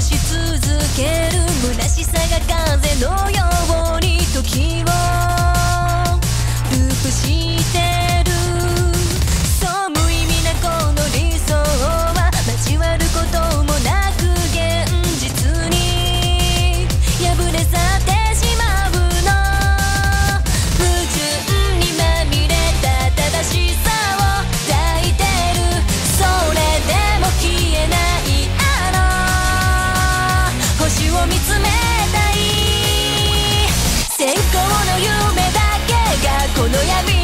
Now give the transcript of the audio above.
し続ける。虚しさが風のよう冷たい。閃光の夢だけがこの闇。